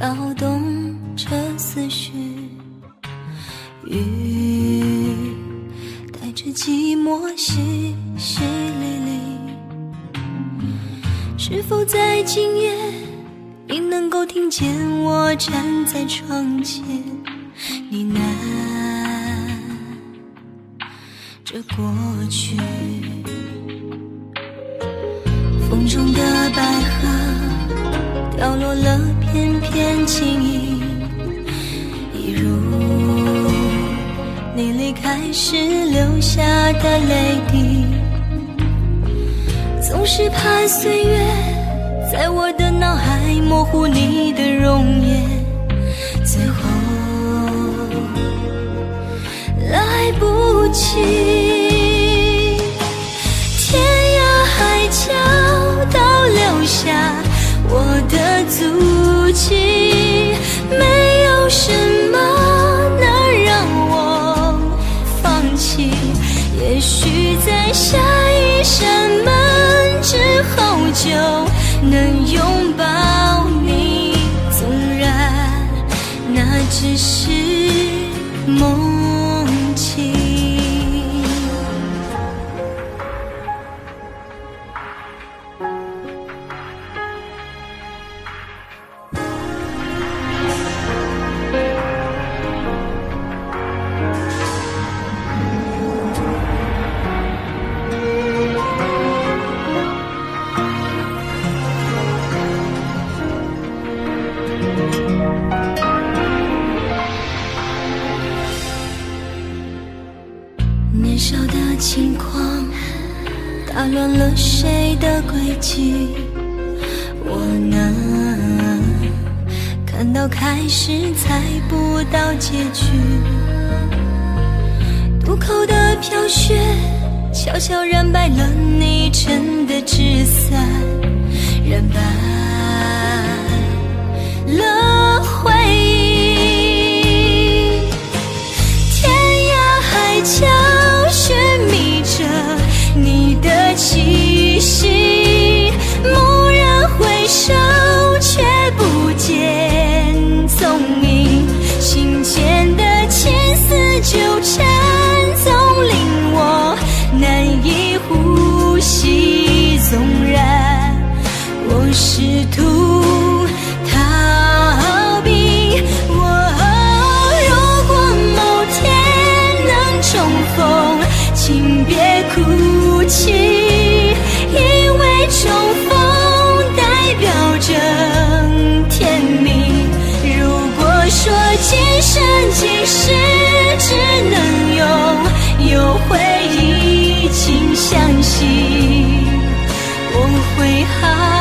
跳动着思绪，雨带着寂寞淅淅沥沥。是否在今夜，你能够听见我站在窗前呢喃着过去？风中的百合掉落了片片情意，一如你离开时留下的泪滴。总是怕岁月在我的脑海模糊你的容颜，最后来不及。也许在下一扇门之后就能拥抱。情况，打乱了谁的轨迹？我能看到开始，猜不到结局。渡口的飘雪，悄悄染白了你试图逃避我如果某天能重逢请别哭泣因为重逢代表着甜蜜如果说今生今世只能拥有回忆请相信我会好。